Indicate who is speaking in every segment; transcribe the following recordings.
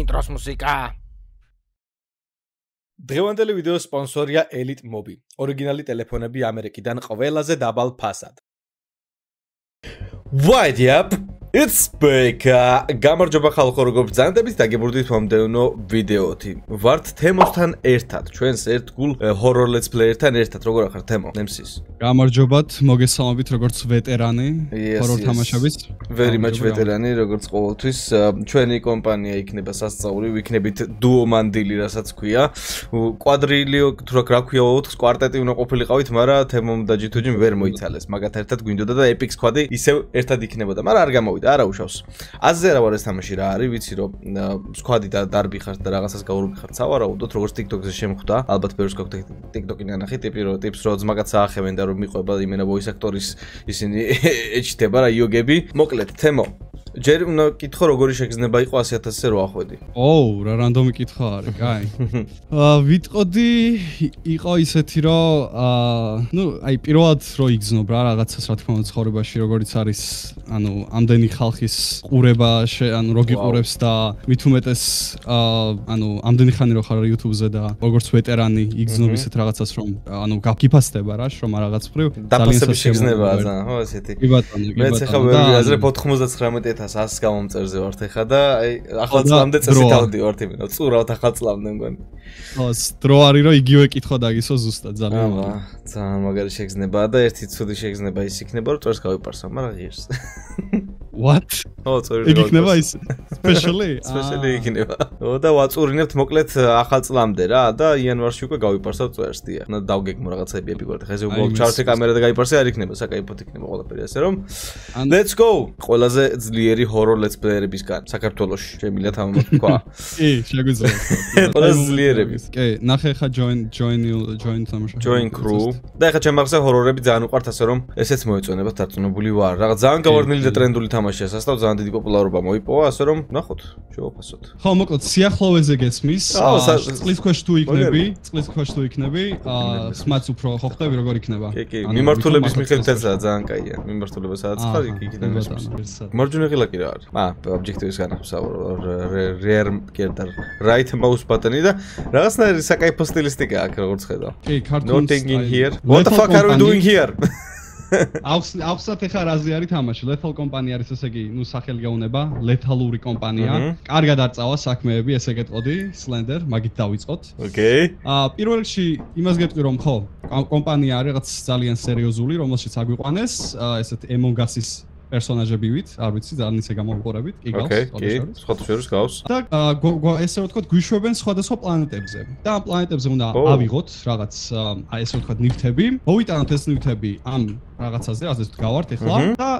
Speaker 1: ინტროს მუსიკა დღევანდელი ვიდეოს სპონსორია Elite Mobi. ორიგინალი ტელეფონები ამერიკიდან ყველაზე დაბალ ფასად. What up? It's back. გამარჯობა ხალხო, როგორ ბრძანდებით დაგებურდით მომდევნო ვიდეოთი. ვართ თემოსთან ერთად, ჩვენს ერთ გულ horror let's player-თან ერთად. როგორ ახარ თემო? ნემსის.
Speaker 2: გამარჯობათ, მოგესალმებით როგორც ვეტერანი horror თამაშების.
Speaker 1: Very much ვეტერანი, როგორც ყოველთვის. ჩვენი კომპანია იქნება სასწაული, ვიქნებით duo mandili, რასაც ქვია. კვადრილიო, თუ რა ქვია, 4 კვარტეტი უნდა ყოფილიყავით, მაგრამ თემომ და ჯითუჯიმ ვერ მოიცალეს. მაგათ ერთად გვინდოდა და epic squad-ი ისევ ერთად იქნებოდა, მაგრამ არ გამოვიდა. და არა უშავს. აზზე რა ვარ ეს თამაში რა არის, ვიცი რომ სკვადი და დარბი ხარ და რაღაცას გაურბი ხარ. სავარაუდოდ როგორც TikTok-ზე შემხვდა, ალბათ ბევრს გაქვთ TikTok-ი ნახე ტიპი რომ ტიპს რო ძმაკაც აახევენ და რომ მიყვება იმენა voice actor-ის ისინი ეჩდება რა იოგები. მოკლედ, თემო ჯერ უნდა კითხო როგორი შეგზნება იყო 100000-ზე რო ახვედი.
Speaker 2: ოუ, რა რანდომი კითხვა არის, კაი. აა ვიტყოდი იყო ისეთი რომ აა ნუ აი პირველად რო იგზნობ რა რაღაცას რა თქმა უნდა ცხოვრებაში როგორიც არის ანუ ამდენი ხალხის ყურება ანუ რო გიყურებს და მით უმეტეს აა ანუ ამდენი ხანი რო ხარ YouTube-ზე და როგორც ვეტერანი იგზნობ ისეთ რაღაცას რომ ანუ გაფიფასდება რა შრომა რაღაც მხრივ
Speaker 1: ძალიან შეგზნება ზა ხო ესეთი.
Speaker 2: კი ბატონო, კი ბატონო.
Speaker 1: მეც ახლა ვერ აზრე 99 10000 გამომწერზე ვართ ეხა და აი ახალ წლამდე წესით ავდი ვართ იმენა წურავთ ახალ წლამდე მგონი.
Speaker 2: ხო დრო არის რომ იგივე კითხვა დაგისო ზუსტად ძალიან
Speaker 1: აბა ძალიან მაგარი შეგზნება და ერთი ცუდი შეგზნება ის იქნება რომ წერს გავიპარსო მაგრამ ღირს
Speaker 2: what?
Speaker 1: ო წორი
Speaker 2: რო იქნება ის? Specially?
Speaker 1: Specially იქნება. ო და ვაწურინებთ მოკლედ ახალ წლამდე რა და იანვარში უკვე გავიპარსავ წერს დია და დავგეგმო რაღაცები ეპიკორდი ხეზე უბრალოდ ჩარტი კამერა და გავიპარსე არ იქნება საკაიფოთ იქნება ყველაფერი ასე რომ let's go! ყველაზე ძლიერი horror let's player-ებისგან საქართველოში. შემიძლია თამამად თქვა.
Speaker 2: კი შეგვიძლია
Speaker 1: ყველაზე ძლიერები
Speaker 2: კი ნახე ხა join join join თამაშა.
Speaker 1: Join crew. და ხა ჩემარხზე horror-ები ძალიან უყვართ ასე რომ ესეც მოეწონება დარწმუნებული ვარ. რაღაც ძალიან გავარდნილი და ტრენდული თამაშია სასტავ ძალიან დიდი პოპულარობა მოიპოვა, ასე რომ ნახოთ, შევაფასოთ.
Speaker 2: ხო, მოკლედ სიახლოვეზე გესმის. წყლის ქვეშ თუ იქნები, წყლის ქვეშ თუ იქნები, აა სმაც უფრო ხო ხდები როგორ იქნება?
Speaker 1: კი, კი, მიმართულების მიხედვით ძალიან კაია. მიმართულება სადაც ხარ, იქ იქნება ეს. მარჯვენა ღილაკი რა არის? აა, ობიექტივის განახსავრო, rear gear right mouse button-ი და რაღაცნაირი საკაიფო სტილისტიკა აქვს, როგორც ხედავ.
Speaker 2: კი, cartoon
Speaker 1: style. What the fuck are we doing here?
Speaker 2: აქვს აქვსათ ახლა რაზე არის თამაში. Lethal company არის ესე იგი ნუ სახელი გაუნება lethal-ური კომპანია კარგად არწავა საქმეები ესე გეტყოდი. Slender მაგით დავიწყოთ.
Speaker 1: ოკეი
Speaker 2: აა პირველ რიგში იმას გეტყვი რომ ხო კომპანია არის რაღაც ძალიან სერიოზული რომელშიც აგვიყვანეს ესეთ among us-ის პერსონაჟები ვით, არ ვიცი, ძალიან ისე გამოვიყურებით, კი გავს.
Speaker 1: ოკეი, კი, სხვადასხვა შორის გავს.
Speaker 2: და ესე რომ ვთქვა, გვიშვებენ სხვადასხვა პლანეტებზე. და ამ პლანეტებზე უნდა ავიღოთ რაღაც აი ესე რომ ვთქვა, ნივთები. მოვიტანოთ ეს ნივთები ამ რაღაცაზე, ასე ვთქვათ, ეხლა და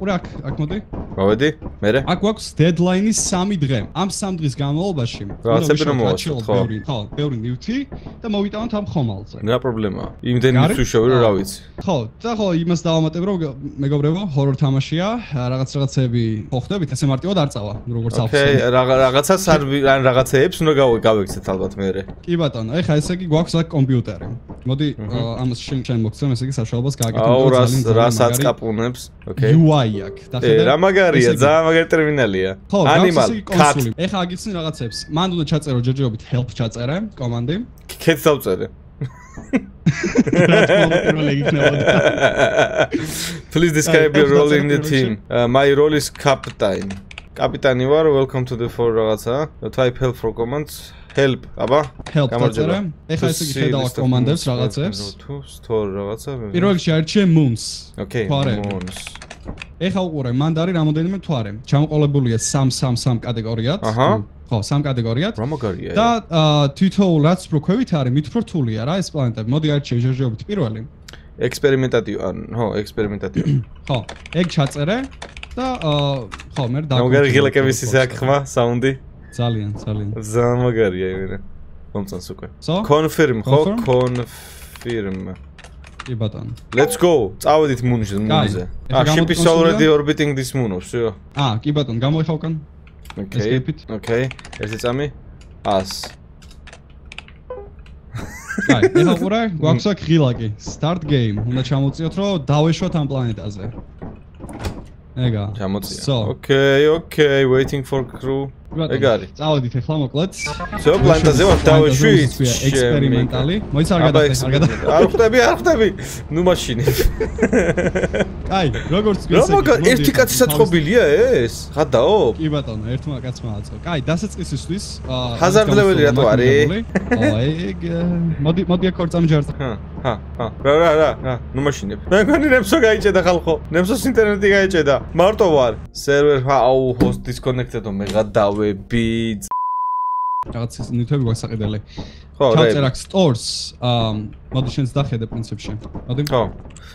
Speaker 2: ყურე აქ, აქ მოდი.
Speaker 1: მოვედი, მე.
Speaker 2: აქ გვაქვს დედლაინი 3 დღე. ამ 3 დღის განმავლობაში
Speaker 1: რაღაცები რომ მოვაწყოთ, ხო?
Speaker 2: ხო, ბევრი ნივთი და მოვიტანოთ ამ ხომალდზე.
Speaker 1: რა პრობლემაა? იმდენი შევი რომ რა ვიცი.
Speaker 2: ხო, და ხო, იმას დავამატებ რომ მეგობრებო, ჰორორ თამაშია რაღაც რაღაცები ხო ხდებით, ესე მარტივად არ წავა, როგორც ახსოვს.
Speaker 1: ოკეი, რაღაცას არ ან რაღაცეებს უნდა გავიქცეთ ალბათ მე.
Speaker 2: კი ბატონო, ეხა ესე იგი გვაქვს აქ კომპიუტერი. მოდი ამას შენ შენ მოგცემ ესე იგი საშუალებას გააკეთო
Speaker 1: ძალიან ძალიან რას აწკაპუნებს? ოკეი.
Speaker 2: UI აქ.
Speaker 1: დახედე. რა მაგარია, ძალიან მაგარი ტერმინალია.
Speaker 2: Animal cut. ეხა აგიცნი რაღაცებს. მან უნდა ჩაწერო ჯერჯერობით help ჩაწერე კომანდი.
Speaker 1: კეთს დავწერე. Please describe your role in the team. Uh, my role is captain. კაპიტანი ვარ, welcome to the for რაღაცა. Type help for commands. Help, აბა?
Speaker 2: გამარჯობა. ეხლა ესე იგი ხედავ კომანდებს რაღაცებს.
Speaker 1: თუ store რაღაცა.
Speaker 2: პირველ რიგში არჩე moons.
Speaker 1: Okay, moons.
Speaker 2: ეხლა უყურე, მან დარი რამოდენიმე თვარე. ჩამოყოლებულია 3-3-3 კატეგორიად.
Speaker 1: აჰა.
Speaker 2: ხო, სამ კატეგორიად. და თითოეულ რაც რო ქვევით არის, მით უფრო რთულია რა ეს პლანეტები. მოდი არჩე ჟერჟეობით პირველი.
Speaker 1: ექსპერიმენტატივ ან ხო, ექსპერიმენტატივ.
Speaker 2: ხო, ეგ ჩაწერე და ხო, მე და
Speaker 1: მაგარი ღილაკების ისე აქ ხმა, საუნდი.
Speaker 2: ძალიან, ძალიან.
Speaker 1: ძალიან მაგარია იმენა. მომწონს უკვე. confirm, ხო? confirm.
Speaker 2: კი ბატონო.
Speaker 1: Let's go. წავედით მუნზე, მუნზე. აა, ship is already orbiting this moon, всё.
Speaker 2: აა, კი ბატონო, გამოიხავკან.
Speaker 1: ოკეი. ოკეი. ერთი წამი. 100.
Speaker 2: აი, ეხლა ყურე, გვაქვს აქ ღილაკი. Start game. უნდა ჩამოვწიოთ, რომ დავეშვათ ამ პლანეტაზე. ეგა.
Speaker 1: ჩამოწია. ოკეი, ოკეი, waiting for crew. ეგ არის.
Speaker 2: წავედით ახლა მოკლედ.
Speaker 1: ზო პლანეტაზე ვარ დავეშვი.
Speaker 2: ექსპერიმენტალი. მოიცა არ გადახდები, არ გადახდები.
Speaker 1: არ ხდები, არ ხდები. ნუ მაშინ.
Speaker 2: აი, როგორც
Speaker 1: რა მოგა ერთი კაცი საწყობილია ეს? ხადაო?
Speaker 2: კი ბატონო, ერთმა კაცმა აწო. კაი, დასაწყისისთვის აა
Speaker 1: ხაზარდლებელი რატო არის?
Speaker 2: აი, ეგ მოდი მოდი აქ ორ წამჯერდა.
Speaker 1: ჰა, ჰა, ჰა. რა რა რა, რა, ნუ მაშინებ. მე მგონი ნემსო გაიჭედა ხალხო. ნემსოს ინტერნეტი გაიჭედა. მარტო ვარ. სერვერ აუ, host disconnected-ო მე გადავები.
Speaker 2: რაღაც ის ნიუთები გვასაყიდელი.
Speaker 1: ხო, რა.
Speaker 2: ჩავწერაკ stores, აა მოდი შენს დახედე პრინციპში. მოდი.
Speaker 1: ხო.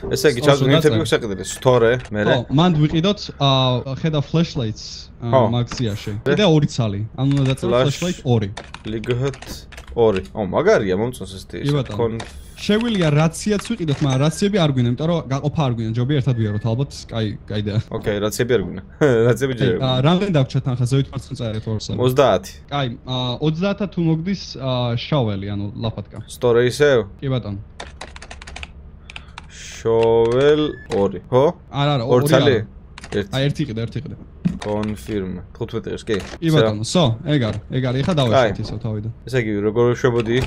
Speaker 1: ესე იგი, ჩავწერე ნიუთები გვასაყიდელი. store, მე.
Speaker 2: ხო, მან ვიყიდოთ აა ხედა flashlights მაგზიაში. კიდე ორი ცალი. ანუ უნდა დაწერო
Speaker 1: Flash-
Speaker 2: flashlight 2.
Speaker 1: ლიგოთ 2. ო, მაგარია, მომწონს ეს
Speaker 2: ბატონო.
Speaker 1: კონ
Speaker 2: შეგვიძლია რაციაც ვიყიდოთ, მაგრამ რაციები არ გვინდა, იმიტომ რომ გაყოფა არ გვინდა, ჯობია ერთად ვიაროთ, ალბათ, კაი, კაიდაა.
Speaker 1: ოკეი, რაციები არ გვინდა. რაციები ჯერ.
Speaker 2: აა რამდენი დაგვრჩათ ახლა ზევით მარცხნივ წერეთ ორს.
Speaker 1: 30.
Speaker 2: კაი, აა 30-ად თუ მოგდის აა შაველი, ანუ ლაპატკა.
Speaker 1: store ისევ?
Speaker 2: კი ბატონო.
Speaker 1: shovel 2. ხო?
Speaker 2: არა, არა,
Speaker 1: ორ
Speaker 2: ორი
Speaker 1: ცალი?
Speaker 2: არა.
Speaker 1: ერთი.
Speaker 2: აი, ერთი იყიდე, ერთი იყიდე.
Speaker 1: confirm. 15 ეს კი?
Speaker 2: კი ბატონო, სო, ეგ არის, ეგ არის, ეხა დავეშვით ისო თავიდან.
Speaker 1: ესე იგი, როგორ შვებოდი?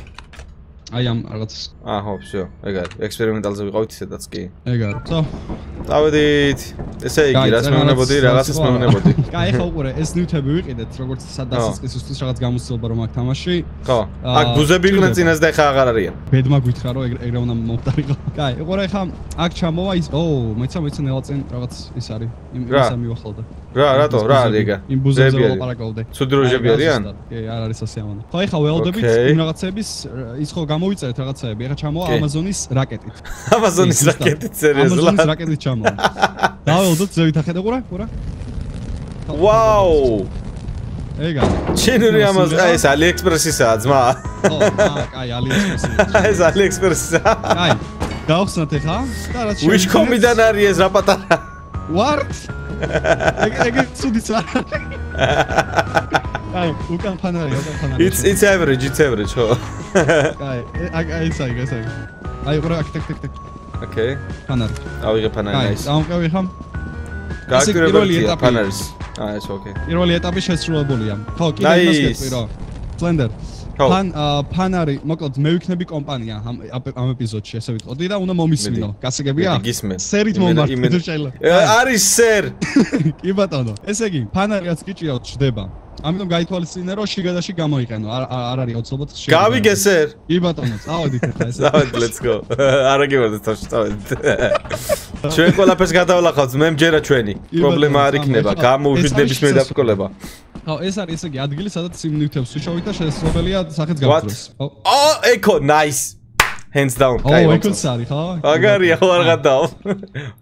Speaker 2: აი ამ რაღაც
Speaker 1: აა, ხო, всё, ეგ არის. ექსპერიმენტალზე ვიყავით ისედაც კი.
Speaker 2: ეგ არის. სო,
Speaker 1: დავედით. ესე იგი,
Speaker 2: კაი,
Speaker 1: რაც
Speaker 2: წერა,
Speaker 1: მეუნებოდი,
Speaker 2: რაც-
Speaker 1: რაღაცას
Speaker 2: რაც-
Speaker 1: მეუნებოდი.
Speaker 2: კაი, ხო უყურე, ეს ნიუთები ვიყიდეთ, როგორც სადასწისისთვის რაღაც გამოცდილება რომ აქ თამაში.
Speaker 1: ხო.
Speaker 2: აა,
Speaker 1: აქ ბუზები იყვნენ
Speaker 2: ჭირდება.
Speaker 1: წინას და ეხა აღარ არიან.
Speaker 2: ბედმა გითხრა რომ ეგ- ეგრე უნდა მომდარიყო. კაი, უყურე ხა აქ ჩამოვა ის, ო, მეცა მეცა ნელაწენ რაღაც ის არის. იმ
Speaker 1: რა?
Speaker 2: ისა მივახლდა.
Speaker 1: რა, რატო? რა არის ეგა?
Speaker 2: იმ ბუზებზე
Speaker 1: ძეები არის.
Speaker 2: ვლაპარაკობდე.
Speaker 1: ცუდი როჟები
Speaker 2: აი,
Speaker 1: არიან?
Speaker 2: ზუსტად. კი, არ არის ასეამოვნო. ხო, ეხა ველოდებით
Speaker 1: ოკეი.
Speaker 2: იმ რაღაცების ის ხო გამოვიწერეთ რაღაცები. ეხა ჩამოვა. Amazon-ის რაკეტით. ზუსტად.
Speaker 1: რაკეტით
Speaker 2: Amazon-ის
Speaker 1: სერიოზულად.
Speaker 2: რაკეტით ჩამოვა. დაველოდოთ ზევით ახედა ყურა, ყურა.
Speaker 1: ვაუ!
Speaker 2: ეგ არის.
Speaker 1: ჩინური ამაზ აი ეს AliExpress-ისაა ძმა.
Speaker 2: ო, კაი, AliExpress-ი.
Speaker 1: ეს AliExpress-ისაა.
Speaker 2: კაი. გავხსნათ ეხა და რაც
Speaker 1: Which com-დან არის ეს რა პატარა?
Speaker 2: What? ეგ ეგ ცუდიც არ არის. აი, უკან ფანარი, უკან ფანარი.
Speaker 1: It's it's average, it's average, ხო?
Speaker 2: აი, აი ეს აი ეს აი. აი, ყურა აქ ტეკ ტეკ.
Speaker 1: Okay.
Speaker 2: ფანარი.
Speaker 1: ავიღე ფანარი
Speaker 2: აი, დამყევი ხამ. ეტაპი.
Speaker 1: ფანარის. აა ეს okay.
Speaker 2: პირველი ეტაპი შესრულებულია. ხო, კიდე იმას გეტყვი რა. Slender. ფან აა, ფანარი, მოკლედ მე ვიქნები კომპანია ამ ამ- ეპიზოდში, ესე ვიტყოდი და უნდა მომისმინო. გასაგებია? სერით თუ შეიძლება.
Speaker 1: არის სერ.
Speaker 2: კი ბატონო. ესე იგი, ფანარი რაც გიჭიროთ ჩდება. ამიტომ გაითვალისწინე რომ შიგადაში გამოიყენო. არ არ არ არის აუცილებლად შიგადაში.
Speaker 1: გავიგე სერ.
Speaker 2: კი ბატონო, წავედით ახლა ესე.
Speaker 1: დავედ, let's go. არა გიმოდეთ თავში, დავედ. ჩვენ ყველაფერს გადავლახავთ, მე მჯერა ჩვენი. პრობლემა არ იქნება,
Speaker 2: ეხლა
Speaker 1: გამოუშვით
Speaker 2: ხო, ეს არის ესე იგი ადგილი, სადაც იმ ნივთებს ვიშოვით და შესაძლებელია სახეც გავძროს. ხო.
Speaker 1: ო, ეკო, nice. hands down.
Speaker 2: ო,
Speaker 1: კაი,
Speaker 2: ეკოც არის, ხო?
Speaker 1: აგარია ხო არ გადაო.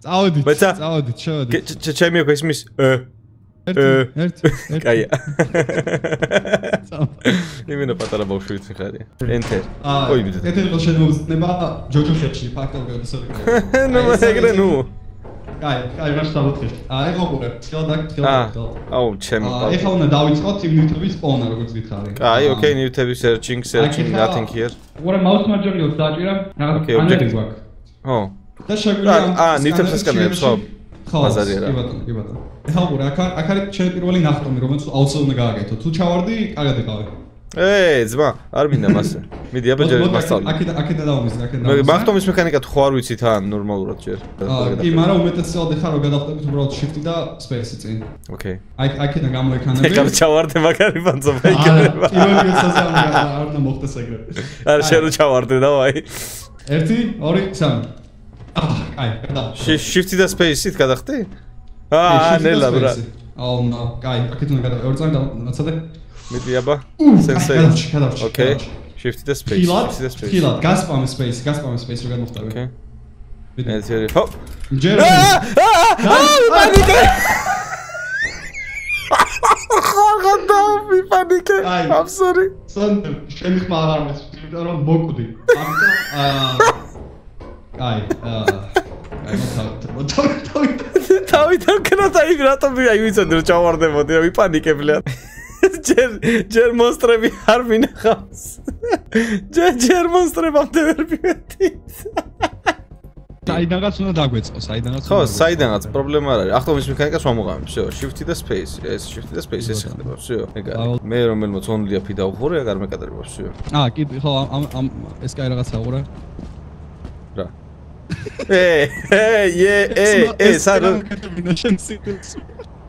Speaker 2: წავედით, წავედით, შევედით.
Speaker 1: ჩ- ჩემი ოქ ისმის. ე.
Speaker 2: ერთი, ერთი,
Speaker 1: კაია.
Speaker 2: წავა.
Speaker 1: იმენა პატარა ბავშვით ხარია. enter. ოი, მიდეთ.
Speaker 2: ეთერი ხო შემოგზნება ჯოჯოხეთში, ფაქტობრივად ესე ვიყო.
Speaker 1: ნუ ეგრე ნუ.
Speaker 2: კაი, კაი, რა შევხვდით. აა, ეხლა აქ, თხილად
Speaker 1: აა,
Speaker 2: აქ. ხო.
Speaker 1: აუ, ჩემი
Speaker 2: აა, ეხლა უნდა დავიწყოთ იმ ნივთების პოვნა, როგორც გითხარი.
Speaker 1: კაი, okay, newtები searching, searching, nothing here.
Speaker 2: უყურე მაუს მარჯვენა დაჭირა, რაღაც
Speaker 1: objective.
Speaker 2: გვაქვს.
Speaker 1: ო,
Speaker 2: და შეგვიძლია
Speaker 1: რა, აა, ნივთებს ესკანერებს, ხო?
Speaker 2: ხო,
Speaker 1: ბაზარი არა.
Speaker 2: კი ბატონო, კი ბატონო. ეხლა უყურე, აქ აქ არის ჩემი პირველი ნახტომი, რომელიც აუცილებლად უნდა გააკეთო. თუ ჩავარდი, კარგად იყავი.
Speaker 1: ე, ძმა, არ მინდა მასე. მიდი, აბა ჯერ მასწავლე.
Speaker 2: აქეთ დავამიზნე, აქეთ
Speaker 1: მე
Speaker 2: დავამიზნე.
Speaker 1: მახტომის მექანიკა თუ არ ვიცით ან ნორმალურად ჯერ.
Speaker 2: კი, მაგრამ უმეტესად ეხლა რო გადავხდებით უბრალოდ shift და space-ი წინ.
Speaker 1: ოკეი.
Speaker 2: აი აქედან გამოიქანები.
Speaker 1: ეხლა ჩავარდე მაგარი ბანძობა
Speaker 2: არა,
Speaker 1: იქნება.
Speaker 2: პირველი ეცაზე არ არ უნდა მოხდეს ეგრე.
Speaker 1: არა, შენ რო ჩავარდე, დავაი.
Speaker 2: 1 2 3. აა, აი, გადა.
Speaker 1: shift და space-ით გადახდი? აა, ნელა ბრა.
Speaker 2: აუ, ნო, კაი, აქეთ უნდა გადა. ორი წამი დავაცადე.
Speaker 1: მიდი, აბა.
Speaker 2: გადავჭი, გადავჭი.
Speaker 1: ოკეი. shift და space, shift და space.
Speaker 2: ფილად, გასპამ space, გასპამ space რო გადმოხტები.
Speaker 1: ოკეი. ერთი ორი. ჰო.
Speaker 2: ჯერ
Speaker 1: აა, პანიკე. ხარგდა მიპანიკე.
Speaker 2: აი.
Speaker 1: I'm sorry.
Speaker 2: სანდ შენი ხმა არ არის, იმიტომ რომ მოკვდი. ამიტომ აა აი, აა აი, მოთავ, მოთავ, მოთავ.
Speaker 1: თავიდან ქნათ აი რატომ აი ვიცოდი რომ ჩავარდებოდი რა ვიპანიკებლე ჯერ ჯერ მონსტრები არ მინახავს ჯერ ჯერ მონსტრებამდე ვერ მივედი
Speaker 2: საიდანაც უნდა დაგვეწყო, საიდანაც.
Speaker 1: ხო, საიდანაც პრობლემა არ არის. ახლა მის მექანიკას ვამოღამებ, всё, shift და space. ეს shift და space ეს ხდება, всё. ეგ არის. მე რომელმოც only up-ი დავხურე, აღარ მეკადრება, всё.
Speaker 2: აა, კი, ხო, ამ ამ ეს კაი რაღაცა უყურე.
Speaker 1: რა. ე, ე, ე, ე, ე,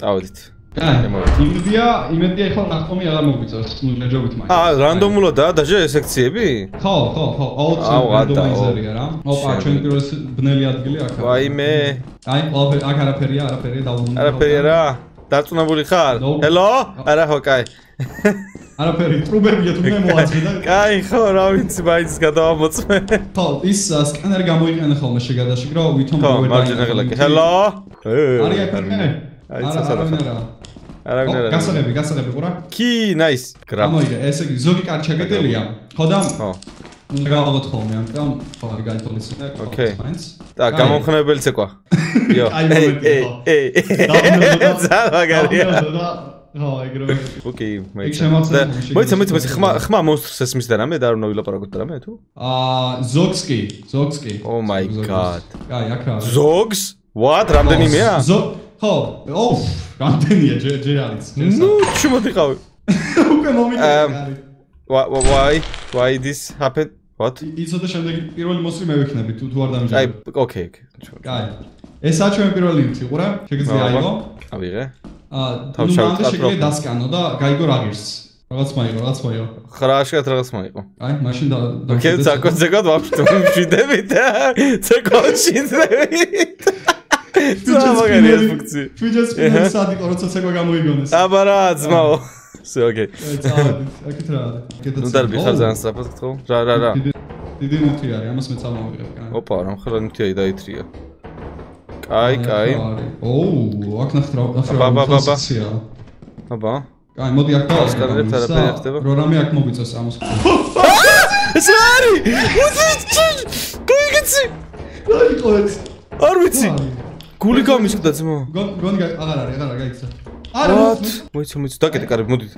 Speaker 2: წავედით, იმედია, იმედია ხო ნახტომი აღარ მოგვიწევს, ნუ ნეჯობით მაინც.
Speaker 1: აა, რანდომულადაა დაჟე სექციები?
Speaker 2: ხო, ხო, ხო, აუცი
Speaker 1: აუ, ღატა,
Speaker 2: რანდომაიზერია რა. ოპა, ჩვენ პირველ ბნელი ადგილი აქ.
Speaker 1: ვაიმე.
Speaker 2: აი, ყველაფერი აქ არაფერია, არაფერია დაუბრუნდა.
Speaker 1: არაფერი რა. დარწმუნებული ხარ? Hello? არა ხო, კაი.
Speaker 2: არაფერი, ტრუბებია თუ მე მოაწყე და
Speaker 1: კაი ხო, რა ვიცი, მაინც გადავამოწმე.
Speaker 2: ხო, ის სკანერი გამოიყენა ხოლმე შეგადაში, რომ ვითომ
Speaker 1: ხო,
Speaker 2: ვერ
Speaker 1: მარჯვენა ღელაკი. Hello?
Speaker 2: არის აქ მე?
Speaker 1: აი,
Speaker 2: არავინ
Speaker 1: რა.
Speaker 2: არა. ო,
Speaker 1: არა.
Speaker 2: გასაღები, გასაღები ყურა.
Speaker 1: კი, nice. გრაფ.
Speaker 2: ამოიგე, ესე იგი, ზოგი კარგი ჩაკეტილია. ხო და
Speaker 1: ხო.
Speaker 2: უნდა გავაღოთ ხოლმე, ამიტომ ხო, არის გაითვალისწინე.
Speaker 1: Okay.
Speaker 2: მაინც.
Speaker 1: და
Speaker 2: კაი.
Speaker 1: გამომხნევებელიც ეკვა. იო.
Speaker 2: აი, მომენტი, ხო.
Speaker 1: ზალაგარია.
Speaker 2: დავუნებოდა, ხო,
Speaker 1: ოკეი,
Speaker 2: იქ შემოწმე,
Speaker 1: და
Speaker 2: შეგიძლია
Speaker 1: მოიცა, მოიცა, ხმა, ხმა მონსტრს ესმის და რამე და არ უნდა ვილაპარაკოთ და რამე თუ?
Speaker 2: აა, ზოგს კი, ზოგს კი.
Speaker 1: Oh my. God.
Speaker 2: კაი, აქ რა. არის.
Speaker 1: ზოგს? What? რამდენიმეა?
Speaker 2: ზო, ხო, ო, რამდენია ჯერ ჯერ არის.
Speaker 1: ნუ, ჩუმოდიყავი.
Speaker 2: უკვე მომიგე.
Speaker 1: Why why why this happened? What?
Speaker 2: იცოდა შემდეგი პირველი მოსვლი მე ვიქნები თუ თუ არ
Speaker 1: აი,
Speaker 2: დამიჯერებ.
Speaker 1: ოკეი.
Speaker 2: კაი. ესაა ჩვენი პირველი ნივთი, ყურა? შეგიძლია აიღო.
Speaker 1: ავიღე.
Speaker 2: აა, ნუ მანდ შეგიძლია დასკანო და გაიგო რა ღირს. რაღაც მაიღო, რაღაც მაიღო.
Speaker 1: ხრაშკათ რაღაც მაიყო.
Speaker 2: აი, მაშინ და
Speaker 1: ოკეი, ზაკო ზაკო ვაფშე მშვიდებით. ზაკო მშვიდებით. ზამაგარი ეს ფუნქცია.
Speaker 2: ფიჯეს ფიჯეს სად იყო როცა ცეკვა გამოიგონეს.
Speaker 1: აბა რა, ძმაო. სე ოკეი.
Speaker 2: აი, წავედით, აქეთ რა არის? აქეთაც
Speaker 1: ნუ დარბი ხარ ძალიან საფოთ ხო? რა რა რა.
Speaker 2: დიდი- ნივთი არის, ამას მეც ამოვიღებ, კაი.
Speaker 1: ოპა, რა მხოლოდ ნივთია დაითრია. კაი, კაი.
Speaker 2: ოუ, აქ ნახეთ რა, ნახე
Speaker 1: აბა, აბა, აბა.
Speaker 2: კაი, მოდი აქ
Speaker 1: დავასკანერებთ, არაფერი არ ხდება.
Speaker 2: რო რამე აქ მოგვიწევს ამას.
Speaker 1: ეს რა არის? უცი! გიგიცი!
Speaker 2: რა იყო ეს?
Speaker 1: არ ვიცი. გული გამისკდა ძმო.
Speaker 2: გონ გონი აღარ არის, აღარ გაიქცა. არა,
Speaker 1: What?
Speaker 2: მოიცი.
Speaker 1: მოიცა, დაკეტე კარები, მოდით.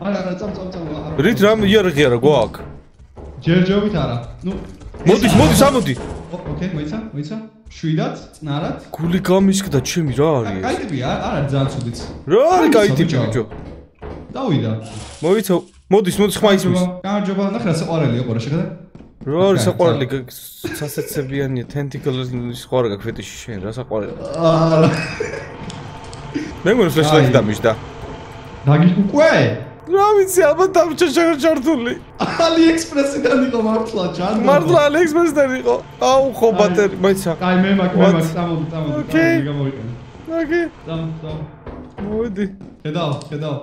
Speaker 2: არა, არა, წამ წამ წამ. არა.
Speaker 1: რით რამ იარაღი არა გვაქვს?
Speaker 2: ჯერჯობით არა. ნუ
Speaker 1: მოდის, მოდის, ამოდი.
Speaker 2: ო, ოკეი, მოიცა, მოიცა. შვიდად, წნარად.
Speaker 1: გული გამისკდა, ჩემი რა არის?
Speaker 2: კაი ტიპია, არა, ძალიან ცუდიც.
Speaker 1: რა არის კაი
Speaker 2: მოიცა,
Speaker 1: ტიპი
Speaker 2: ბიჭო. დავიდა.
Speaker 1: მოიცა, მოდის, მოდის, ხმა ისმის.
Speaker 2: გამარჯობა, ნახე რა საყვარელი იყო რა შეხედა? როარ
Speaker 1: საყვარელი სასაცებიანია tentacles-ის ხوار გაქვს ფეტიში შენ რა საყვარელი?
Speaker 2: არა.
Speaker 1: მე მგონი ფლეშლაიტი
Speaker 2: დამიჯდა დაგიყვე
Speaker 1: რა ვიცი ალბათ დამჭა ჩართული.
Speaker 2: AliExpress-დან იყო მართლა ჩართული
Speaker 1: მართლა AliExpress-დან იყო. აუ ხო ბატერი მაიცა
Speaker 2: კაი მე მაგ მე მაგ წამოდი წამოდი გამოვიყენე.
Speaker 1: ოკეი
Speaker 2: წამ წამ
Speaker 1: მოდი.
Speaker 2: ხედავ ხედავ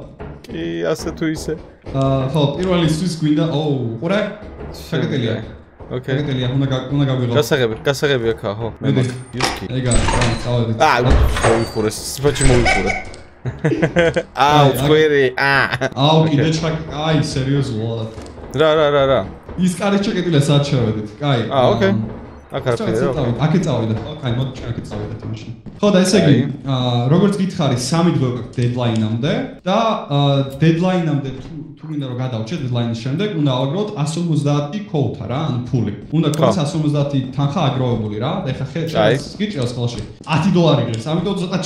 Speaker 1: კი ასე თუ ისე.
Speaker 2: აა ხო პირველი სვის გვინდა ოუ ყურე შეკეტელია.
Speaker 1: ოკეი
Speaker 2: შეკეტელია, უნდა უნდა გავიღო.
Speaker 1: გასაღები გასაღები აქა ხო მე იუსკი
Speaker 2: ეგა, რა, წავედი.
Speaker 1: აა მოიხურე სპაჩი მოიხურე აუ
Speaker 2: აი,
Speaker 1: წვერი აა
Speaker 2: აუ, კიდე ჩაკ, აი, სერიოზულად.
Speaker 1: რა რა რა რა
Speaker 2: ის კარი ჩაკეტილია სად შევედით. კაი.
Speaker 1: აა, ოკეი. აქ რა
Speaker 2: წავიდეთ, აქეთ წავიდეთ. ოკეი, მოდი ჩვენ აქეთ წავიდეთ მაშინ. ხო და ესე იგი, როგორც გითხარი, სამი დღე გვაქვს დედლაინამდე და დედლაინამდე თუ თუ მინდა რომ გადავჭე დედლაინის შემდეგ, უნდა ავაგროთ 150 ქოუთა რა, ანუ ფული. უნდა ქონდეს 150 თანხა აგროვებული რა. ეხა ხე
Speaker 1: აი.
Speaker 2: გიჭირავს ხელში 10 დოლარი ღირს. ამიტომ ცოტა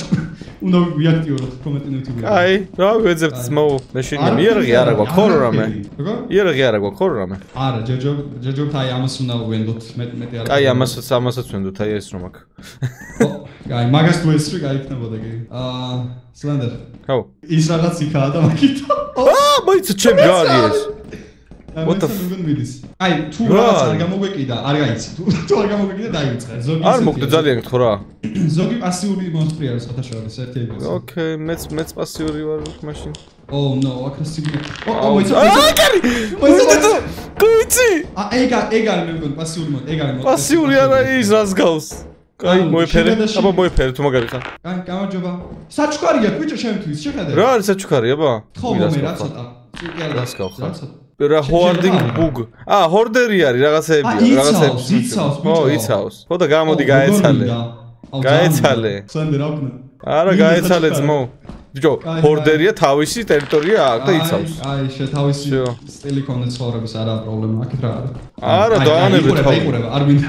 Speaker 2: უნდა ვიაქტიუროთ კომენტინევტი.
Speaker 1: აი რა ვეძებთ ძმაო მე შეგნი იარაღი არა გვაქვს ხო რა მე
Speaker 2: როგორ?
Speaker 1: იარაღი არა გვაქვს ხო რა მე
Speaker 2: არა, ჯერჯერ ჯერჯერ აი ამას უნდა ვენდოთ მეტ მეტი არა.
Speaker 1: კაი ამასაც ამასაც ვენდოთ აი ეს რომ აქ
Speaker 2: ო, კაი, მაგას თუ ესრი გაიქნებოდა კი. აა, სლენდერ.
Speaker 1: ხო
Speaker 2: ის რაღაც იქაა და მაგითო.
Speaker 1: აა მოიცა ჩემი რა არის ეს What the
Speaker 2: the მიდის? აი, თუ
Speaker 1: რა
Speaker 2: რაღაც არ გამოგვეკიდა, არ გაიცი. თუ თუ არ გამოგვეკიდა, დაიწყე. ზოგი
Speaker 1: არ მოგდა ძალიან გთხოვ რა
Speaker 2: ზოგი პასიური მონსტრი არის სათავშორის ერთი ეგრე.
Speaker 1: ოკეი მეც მეც პასიური ვარ მაშინ
Speaker 2: აკრესიული. ო, ო,
Speaker 1: აუ
Speaker 2: მოიცა.
Speaker 1: აა კარი მოიცა კუიცი
Speaker 2: ა, ეგა, ეგ არის მე მგონი პასიური მონ, ეგ არის მონ.
Speaker 1: პასიური არა ის რას გავს კაი მოიფერე, აბა მოიფერე თუ მაგარი ხარ.
Speaker 2: კაი, გამარჯობა. საჩუქარია ბიჭო შემთთვის, შეხედე.
Speaker 1: რა არის საჩუქარი, აბა?
Speaker 2: ხო, მე რა ცოტა.
Speaker 1: რას გავხარ?
Speaker 2: რა hoarding
Speaker 1: bug. აა, hoarder-ი არის რაღაცეები, რაღაცეები.
Speaker 2: იცავს, ბიჭო.
Speaker 1: ო, იცავს. ხო და გამოდი გაეცალე. გაეცალე.
Speaker 2: სანდე რა ვქნა?
Speaker 1: არა, გაეცალე ძმო. ბიჭო, ჰორდერია თავისი ტერიტორია აქვს და იცავს.
Speaker 2: აი, შე
Speaker 1: თავისი
Speaker 2: სტილი კონდეს ცხოვრების არა პრობლემა, აქეთ რა არის.
Speaker 1: არა, დაანებე თავი.
Speaker 2: არ ვინდა.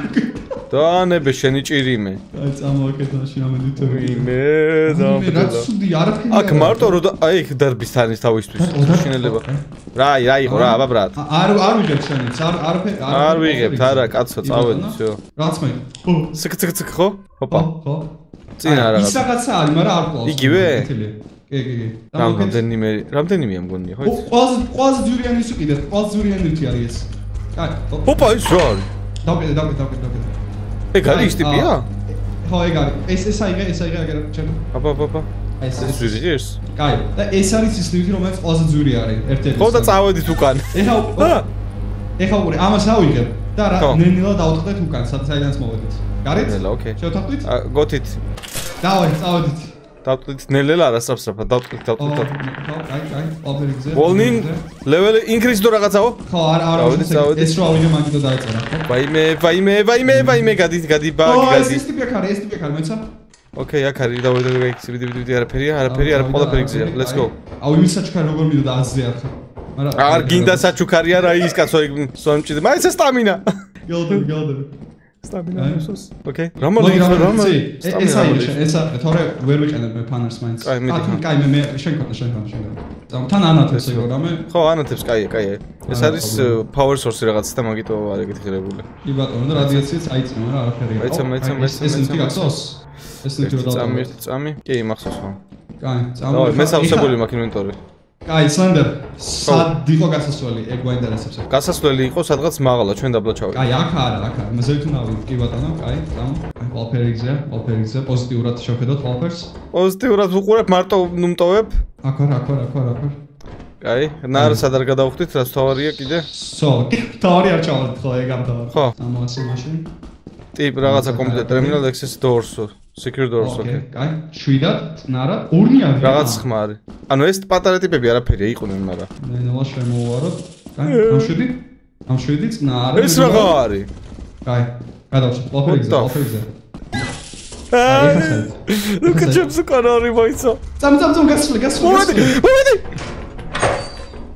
Speaker 1: დაანებე შენი ჭირიმე.
Speaker 2: აი, წამოაკეთ მაშინ ამენდი თუ.
Speaker 1: ვიმე,
Speaker 2: მე რა
Speaker 1: დამბედა.
Speaker 2: ცუდი, არაფერი.
Speaker 1: აქ მარტო რო და აი იქ დარბის თანის თავისთვის შინელება. რა, რა იყო რა, აბა ბრატ.
Speaker 2: არ არ ვიღებ შენიც, არ არაფერი.
Speaker 1: არ ვიღებთ, არა, კაცო, წავედი, всё.
Speaker 2: რაც მე. ხო.
Speaker 1: ციკ ციკ ციკ ხო? ჰოპა.
Speaker 2: ხო.
Speaker 1: წინ არა
Speaker 2: ის
Speaker 1: რა.
Speaker 2: რაღაცა არის, მაგრამ არ ყავს.
Speaker 1: იგივე?
Speaker 2: კი, კი, კი.
Speaker 1: რამდენი რამდენიმე მგონია, ხო? იცი?
Speaker 2: ყველაზე ყველაზე ძვირიანი ის უკიდე, ყველაზე ძვირიანი თი არის ეს. კაი, ხო.
Speaker 1: ჰოპა, ის რა არის?
Speaker 2: დავკიდე, დავკიდე, დავკიდე, დავკიდე.
Speaker 1: ეგ არის ის ტიპია?
Speaker 2: ხო, ეგ არის. ეს ეს აიღე, ეს აიღე, აგერ ჩემ.
Speaker 1: აბა, აბა, აბა.
Speaker 2: ეს
Speaker 1: ეს
Speaker 2: ეს.
Speaker 1: ვიღირს?
Speaker 2: კაი, და ეს არის ის ნივთი, რომელიც ყველაზე ძვირი არის, ერთ-ერთი.
Speaker 1: ხო და წავედით უკან.
Speaker 2: ეხა ეხა უყურე, ამას ავიღებ და რა
Speaker 1: ხო.
Speaker 2: ნენილა დავუწყდეთ უკან, საიდანაც მოვედით. გარეთ?
Speaker 1: ნელა, ოკეი.
Speaker 2: შევთანხმდით?
Speaker 1: გოთით.
Speaker 2: დავაი, წავედით.
Speaker 1: არა სწრაფსრაფად, დავტყვით,
Speaker 2: ო,
Speaker 1: დავტყვით. დავტყვით.
Speaker 2: ხო, კაი, კაი, ოპერი გზე.
Speaker 1: ვოლნინ ლეველი ინკრიზ თუ რაღაცაო?
Speaker 2: ხო, არა, არა,
Speaker 1: წავედით.
Speaker 2: ეს რო ავიღე მაგითო დაეწერა, ხო?
Speaker 1: ვაიმე, ვაიმე, ვაიმე, ვაიმე, გადი, გადი, ბაგი,
Speaker 2: ეს
Speaker 1: გადი.
Speaker 2: ის ტიპი აქ არის, ეს ტიპი აქ არის, მეცა?
Speaker 1: ოკეი, აქ არის, დავიდე, გაიქცი, ვიდი, ვიდი, არაფერია, არაფერი, არა, ყველაფერი გზია. Let's go.
Speaker 2: აუ, იმის საჩქარი როგორ მიდოდა აზზე არ ხარ. მაგრამ
Speaker 1: არ გინდა საჩუქარი არა ის კაცო იქ სომჭიდე. მაინც ეს სტამინა.
Speaker 2: გელდები, გელდები.
Speaker 1: სტამინა მოსოს. ოკეი. რა
Speaker 2: მოდი
Speaker 1: მოდი,
Speaker 2: რა
Speaker 1: რა
Speaker 2: მოდი.
Speaker 1: მოდი.
Speaker 2: ეს აი შენ, ეს აი, თორე ვერ ვიყენებ მე ფანერს მაინც.
Speaker 1: კაი,
Speaker 2: თან, კაი, მე მე შენ ქონა, შენ ქონა, შენ ზამ თან ანათებს ეგ რამე.
Speaker 1: ხო, ანათებს, კაია, კაია. ეს არის power source რაღაც და მაგიტო არ ეგეთირებული.
Speaker 2: კი ბატონო, და რადიაციაც აიწნო რა, არაფერია. ო,
Speaker 1: მეცა, მეცა,
Speaker 2: ეს
Speaker 1: მეცა,
Speaker 2: ნივთი გახსოვს? ეს ნივთი
Speaker 1: ერთი
Speaker 2: რა
Speaker 1: წამი,
Speaker 2: დავწერე?
Speaker 1: ერთი წამი. კი, მახსოვს ხო.
Speaker 2: კაი, წამო.
Speaker 1: მე სავსებული მაქვს ინვენტორი.
Speaker 2: კაი, სლენდერ. სად იყო გასასვლელი? ეგ გვაინტერესებს.
Speaker 1: გასასვლელი იყო სადღაც მაღლა, ჩვენ დაბლა ჩავედი.
Speaker 2: კაი, აქ არა, აქ არა. მზე თუ ნავი, კი ბატონო, კაი, წამო. აი, ყველაფერი გზა, ყველაფერი გზა, პოზიტიურად შევხედოთ ყველაფერს.
Speaker 1: პოზიტიურად ვუყურებ, მარტო ნუმტოვებ.
Speaker 2: აქ არა, აქ არა, აქ არა, აქ არა.
Speaker 1: კაი, ნარ სადარ გადავხვდით, რაც თავარია კიდე.
Speaker 2: სო, თავი არ ჩავარდ ხო, ეგ ამ თავი.
Speaker 1: ხო.
Speaker 2: წამო ასე მაშინ.
Speaker 1: ტიპ რაღაცა კომპლეტ terminal access doors, secure doors,
Speaker 2: ოკეი. კაი. შვიდად, ნარა, ორნი არის.
Speaker 1: რაღაც ხმა არის. ანუ ეს პატარა ტიპები არაფერია იყვნენ, მაგრამ
Speaker 2: მე ნელა შემოვაროთ. კაი, ამშვიდი. ამშვიდი წნარა.
Speaker 1: ეს რაღა არის?
Speaker 2: კაი. გადავშ, ყველაფერი გზა,
Speaker 1: What the
Speaker 2: ყველაფერი გზა.
Speaker 1: აა, ლუკა ჩემს უკან არის მოიცო.
Speaker 2: წამ წამ წამ გასვლი, გასვლი.
Speaker 1: მოვედი,
Speaker 2: გასვლი.
Speaker 1: მოვედი.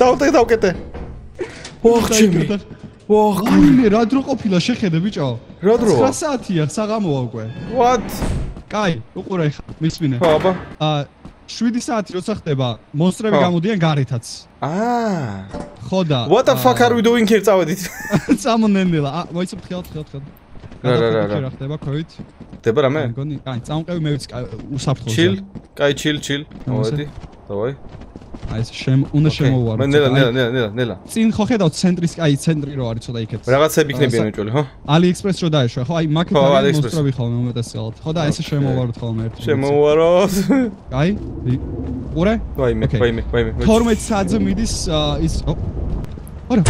Speaker 1: დავტე დავკეთე. ოხ ჩემი. ოხ,
Speaker 2: ვაიმე, რა დრო ყოფილა შეხედე ბიჭო?
Speaker 1: რა დროა?
Speaker 2: 9 საათია, საღამოა უკვე.
Speaker 1: what?
Speaker 2: კაი, უყურე ხა, მისმინე.
Speaker 1: ხო, აბა.
Speaker 2: აა 7 საათი როცა ხდება, მონსტრები გამოდიან გარეთაც.
Speaker 1: აა.
Speaker 2: ხო და
Speaker 1: What the fuck are we doing here წავედით?
Speaker 2: წამონენილა. აა, მოიცო ხიალ ხიალ ხიალ.
Speaker 1: რა, რა, რა, რა.
Speaker 2: რა ხდება ქოით?
Speaker 1: დება რამე?
Speaker 2: მგონი, კაი, წამყევი მე ვიცი უსაფრთხოზე.
Speaker 1: chill. კაი, chill, chill. მოვედი. დავაი.
Speaker 2: აი ეს შემ უნდა შემოვარო.
Speaker 1: მე ნელა, ნელა, ნელა, ნელა, ნელა.
Speaker 2: წინ ხო ხედავ ცენტრის, აი ცენტრი რო არის ცოტა იქეთ.
Speaker 1: რაღაცები იქნებიან უჭველი, ხო?
Speaker 2: AliExpress რო დაეშვა, ხო? აი
Speaker 1: AliExpress.
Speaker 2: მონსტრები ხოლმე უმეტესად. ხო და ესე შემოვაროთ ხოლმე ერთი.
Speaker 1: შემოვაროთ.
Speaker 2: აი, ყურე?
Speaker 1: ვაიმე,
Speaker 2: ოკეი.
Speaker 1: ვაიმე, ვაიმე.
Speaker 2: 12 საათზე მიდის ის არა.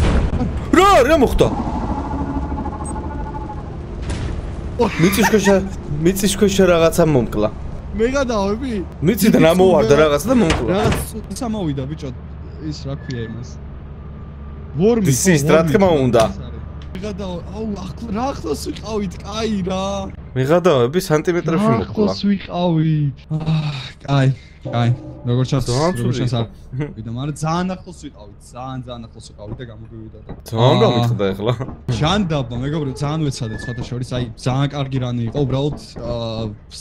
Speaker 1: რა, რა მოხდა? მიწის ქვეშა, მიწის ქვეშა რაღაცა მომკლა.
Speaker 2: მე გადავები?
Speaker 1: მიწიდან ამოვარდა რაღაცა და მომკლა.
Speaker 2: რაღაც ისა მოვიდა ბიჭო. ის რა ქვია იმას? ვორმი.
Speaker 1: This is, რა თქმა უნდა.
Speaker 2: გადავა, აუ, ახლა რა ახლოს ვიყავით, კაი რა.
Speaker 1: მე გადავები სანტიმეტრებში მომკლა.
Speaker 2: ახლოს ვიყავით. აა, კაი, კაი. როგორ ჩანს, როგორ ჩანს არ. ვიდა, მაგრამ ძალიან ახლოს ვიყავით, ძალიან ძალიან ახლოს ვიყავით და გამოგივიდა და.
Speaker 1: ძალიან მითხრა ეხლა.
Speaker 2: ჟანდაბა, მეგობრო, ძალიან ვეცადე სხვათა შორის, აი, ძალიან კარგი რანი იყო, უბრალოდ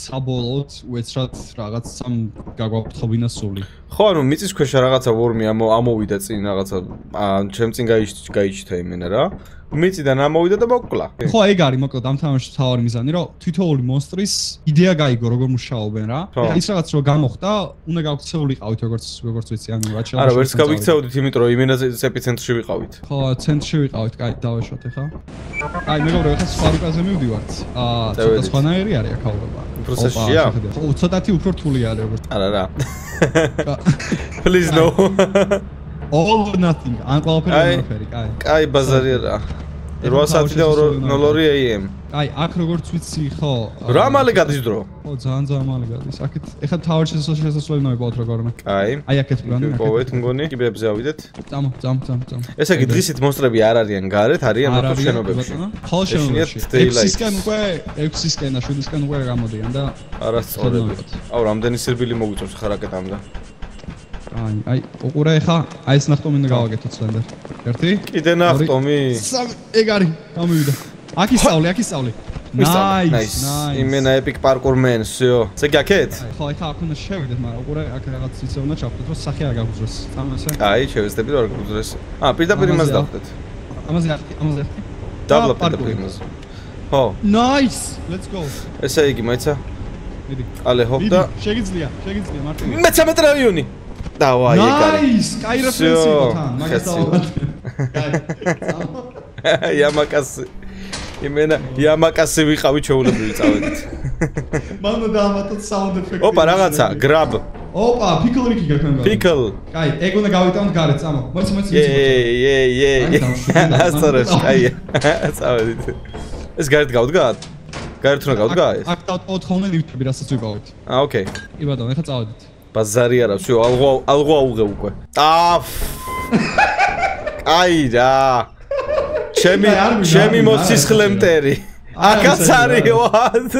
Speaker 2: საბოლოოდ უეცრად რაღაცამ გაგვაფრთხობინა სული.
Speaker 1: ხო, ანუ მიწის ქვეშა რაღაცა ვორმი ამო ამოვიდა წინ რაღაცა აა ჩემ წინ გაიჩ გაიჩთა იმენა რა. მიწიდან ამოვიდა და მოკლა.
Speaker 2: ხო, ეგ არის მოკლედ ამ თამაშის თავარი მიზანი, რომ თითოეული მონსტრის იდეა გაიგო, როგორ მუშაობენ რა. და ის რაღაც რო გამოხდა, უნდა გავქცეულიყავით, როგორც როგორც ვიცი, ანუ რა შეიძლება.
Speaker 1: არა, ვერც გავიქცეოდით, იმიტომ რომ იმენაზე ეპიცენტრში ვიყავით.
Speaker 2: ხო, ცენტრში ვიყავით, კაი, დავეშვათ ახლა. კაი, მეგობრო, ახლა სხვა რუკაზე მივდივართ. აა, ცოტა სხვანაირი არის აქაურობა.
Speaker 1: საშიშია?
Speaker 2: ხო, ცოტათი უფრო რთული არის როგორც.
Speaker 1: არა რა. Please no.
Speaker 2: All or nothing. ან ყველაფერი
Speaker 1: აი.
Speaker 2: ყველაფერი, კაი.
Speaker 1: კაი ბაზარია რა. 8 საათი და 02 AM.
Speaker 2: აი, აქ როგორც ვიცი, ხო.
Speaker 1: რა მალე გადის დრო?
Speaker 2: ხო, ძალიან ძალიან მალე გადის. აქეთ ეხლა თავარ შესასვლელი ნოებავთ როგორმე.
Speaker 1: აი.
Speaker 2: აი, აქეთ გრანი.
Speaker 1: პოვეთ მგონი, კიბებზე ავიდეთ.
Speaker 2: წამო, წამო, წამო, წამო.
Speaker 1: ესე იგი დღისით მონსტრები არ არიან გარეთ, არიან მარტო შენობებში.
Speaker 2: ხო, შენობებში. 6-ისკენ უკვე 6-ისკენ და 7-ისკენ უკვე გამოდიან და
Speaker 1: არასწორად. აუ, რამდენი სირბილი მოგვიწევს ხა რაკეტამდე?
Speaker 2: აი, აი, უყურე ხა, აი ეს ნახტომი უნდა გავაკეთოთ სლენდერ. ერთი?
Speaker 1: კიდე ნახტომი.
Speaker 2: ეგ არის, გამივიდა. აქ ისწავლე, აქ ისწავლე. ნაის, ნაის.
Speaker 1: იმენა epic parkour man, всё. ესე გაკეთ?
Speaker 2: ხო, ახლა აქ უნდა შევიდეთ, მაგრამ უყურე აქ რაღაც ისე უნდა ჩავხდეთ, რომ სახე არ გაგვძროს. წამოსე.
Speaker 1: აი, შევეცდები რომ არ გაგვძროს. აა, პირდაპირ იმას დავხდეთ.
Speaker 2: ამაზე არ, ამაზე.
Speaker 1: დაბლა პირდაპირ იმას. ხო.
Speaker 2: ნაის, let's go.
Speaker 1: ესე იგი, მაიცა? მიდი. ალე, ჰოპ და
Speaker 2: შეგიძლია, შეგიძლია მარტივი.
Speaker 1: მე-13 რაიონი. დავა, ეგ არის.
Speaker 2: ნაის, კაი რეფერენსი იყო თან, მაგას დავაბათ.
Speaker 1: კაი. იამაკასი. იმენა იამაკასი ვიყავი ჩეულებრივი წავედით.
Speaker 2: მანო დაამატოთ საუნდ ეფექტი.
Speaker 1: ოპა, რაღაცა, grab.
Speaker 2: ოპა, pickle რიკი გაქვენ.
Speaker 1: pickle.
Speaker 2: კაი, ეგ უნდა გავიტანოთ გარეთ, წამო. მოიცი, მოიცი, მოიცი.
Speaker 1: ე, ე, ე. ასწორებს, კაი. წავედით. ეს გარეთ გავდგათ? გარეთ უნდა გავდგა ეს?
Speaker 2: აქ დავტყოთ ხოლმე ნივთები, რასაც ვიპოვოთ.
Speaker 1: აა, ოკეი.
Speaker 2: კი ბატონო, ეხა წავედით.
Speaker 1: ბაზარი არა, всё, ალღო ალღო აუღე უკვე. აფ. აი რა. ჩემი ჩემი მოცისხლე მტერი. აკაც არის ვად.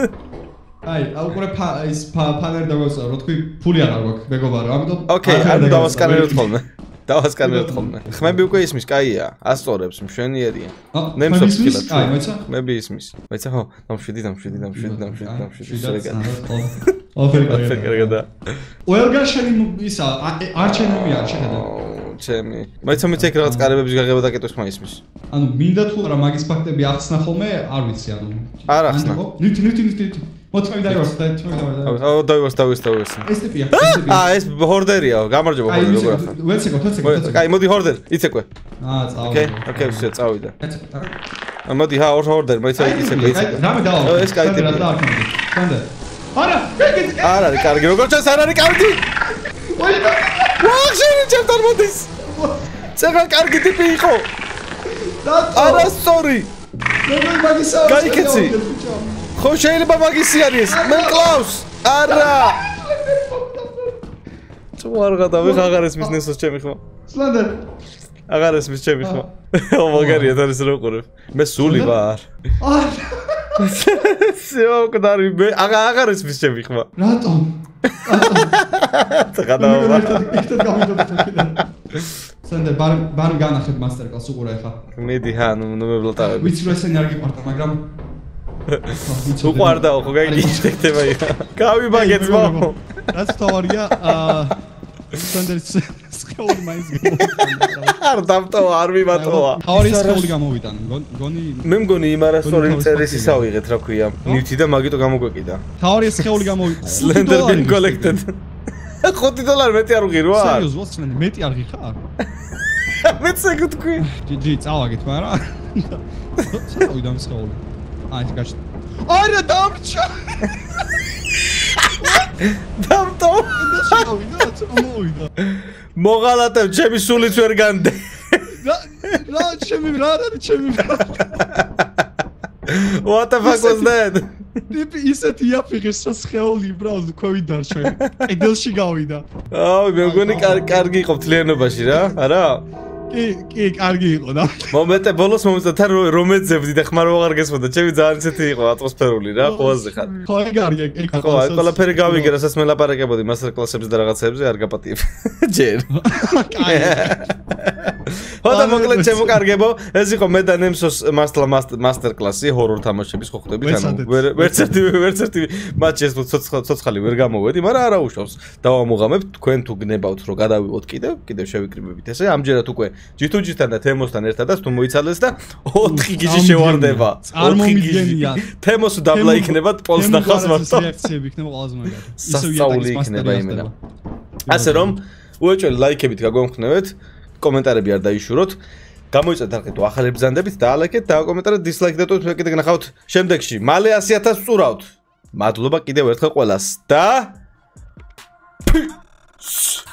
Speaker 2: აი, აუყურე ის ფანერ დავასწავლე, რო თქვი ფული არ აქვს, მეგობარო, ამიტომ
Speaker 1: ოკეი, ანუ დავასკანეროთ ხოლმე. დავასკანეროთ ხოლმე. ხმები უკვე ისმის, კაია, ასწორებს, მშვენიერია.
Speaker 2: ნემსობს კილად. აი, მოიცა?
Speaker 1: ხმები ისმის. მოიცა ხო? დამშვიდი, დამშვიდი, დამშვიდი, დამშვიდი, დამშვიდი, შეგა.
Speaker 2: ოფერი კარგა.
Speaker 1: ოფერი კარგა.
Speaker 2: ყველგან შენი ისა არჩენები არ შეხედა.
Speaker 1: ჩემი. მაიცა მეც ეგ რაღაც კარებების გაღება დაკეტოს ხმა ისმის.
Speaker 2: ანუ მინდა თუ რა მაგის ფაქტები ახსნა ხოლმე, არ ვიცი ანუ.
Speaker 1: არ ახსნა.
Speaker 2: ნიტი ნიტი ნიტი ნიტი. მოწმე დაივარს და თქო
Speaker 1: დაივარს. აუ დაივარს დაივარს დაივარს.
Speaker 2: ეს ტიპია,
Speaker 1: აა ეს ჰორდერია, გამარჯობა ჰორდერი როგორ ახლა.
Speaker 2: ვეცეკო, ვეცეკო, ვეცეკო.
Speaker 1: აი მოდი ჰორდერ, იცეკვე.
Speaker 2: აა წავიდა.
Speaker 1: ოკეი, ოკეი, ვსე წავიდა. მოდი ჰა ორ ჰორდერ, მოიცა იცეკვე, იცეკვე.
Speaker 2: რამე დავა.
Speaker 1: ეს კაი ტიპია.
Speaker 2: სანდე. არა, ეგეთ.
Speaker 1: არ არის კარგი, როგორ ჩანს არ არის კარგი.
Speaker 2: ვაი და.
Speaker 1: ვახშენი ჩემთან მოდის. ცეღან კარგი ტიპი იყო. არა, სწორი.
Speaker 2: როგორ მაგისა?
Speaker 1: გაიქეცი. ხო შეიძლება მაგისი არის. მე კლავს. არა. თუ არ გადავი აღარ ესმის ნესოს ჩემი ხო
Speaker 2: სლანდერ
Speaker 1: აღარ ესმის ჩემი ხო ო მაგარია თან ის რო ყურებ. მე სული ვარ. სიო კდარი მე აღარ ესმის ჩემი ხო
Speaker 2: რატომ?
Speaker 1: გადავა
Speaker 2: ერთად გამიგობთ სანდერ ბარ ბარ განახეთ მასტერ კლას უყურე ხა.
Speaker 1: მიდი ჰა ნუ ნუ მევლოტავები
Speaker 2: ვიცი რომ ესენი არ გიყვარდა მაგრამ
Speaker 1: უყარდაო ხო გაგიჩნდება იხა გავიბაგეთ მო
Speaker 2: რაც თავარია აა სანდერს სკოლ მაინც გამოვიდა
Speaker 1: არ დამტოვა არ მიმატოვა.
Speaker 2: თავარია სკოლი გამოვიდა გონი
Speaker 1: მე მგონი იმ არასწორი წერის ისა ვიღეთ რა ქვია. ნივთი და მაგიტო გამოგვეკიდა
Speaker 2: თავარია სკოლი გამოვიდა
Speaker 1: სლენდერ ბინ კოლექტედ 5 დოლარი მეტი არ უღირვა
Speaker 2: სერიოზულად სლენდერ მეტი არ გიხარ
Speaker 1: მეც ეგ თქვი
Speaker 2: ჯი წავაგეთ მაგრამ სკოლი დამსხოლი აი გაჩ არა დამჭა
Speaker 1: დამტო მოღალატებ ჩემი სულიც ვერ განდე
Speaker 2: რა რა ჩემი რა რა ჩემი
Speaker 1: What the fuck was that?
Speaker 2: ტიპი ისეთი აფიღეს რა შეეული ბრალ ქვევი დარჩა. ედელში გავიდა.
Speaker 1: აუ მე მგონი კარგი იყო თლიანობაში რა, არა?
Speaker 2: კი, კი, კარგი იყო და.
Speaker 1: მომენტე ბოლოს მომენტე თან რომეძებდი და ხმარო აღარ გესმოდა. ჩემი ძალიან ისეთი იყო ატმოსფერული რა, ყველაზე ხარ.
Speaker 2: ხო, ეგ არის, ეგ ხო.
Speaker 1: ხო, აი ყველაფერი გავიგე, რასაც მე ლაპარაკებოდი მასტერ კლასებზე და რაღაცებზე არ გაპატიებ. ჯერ. ხო და მოკლედ შემოკარგებო, ეს იყო მე და ნემსოს მასტერ მასტერ კლასი ჰორორ თამაშების ხო ხდებით, ანუ ვერც ერთი ვერც ერთი მატჩი ეს ცოცხალი ვერ გამოვედი, მაგრამ არა უშავს. დავამოღამებ თქვენ თუ გნებავთ რომ გადავიღოთ კიდევ, კიდევ შევიკრიბებით ესე. ამჯერად უკვე ჯითუჯისთან და თემოსთან ერთადაც თუ მოიცალეს და 4 გიჟი შევარდება.
Speaker 2: წარმომიდგენია.
Speaker 1: თემოს დაბლა იქნება პოლს ნახავს მარტო.
Speaker 2: რეაქციები იქნება ყველაზე მაგარი.
Speaker 1: ისე ვიატაკის იქნება იმენა. ასე რომ უეჭველი ლაიქებით გაგვამხნევეთ, კომენტარები არ დაიშუროთ. გამოიწეთ არქეტო ახალი ბზანდებით და ალაიქეთ და კომენტარით დისლაიქ დატოვეთ მე კიდე გნახავთ შემდეგში. მალე 100000 წურავთ. მადლობა კიდევ ერთხელ ყველას და Peace.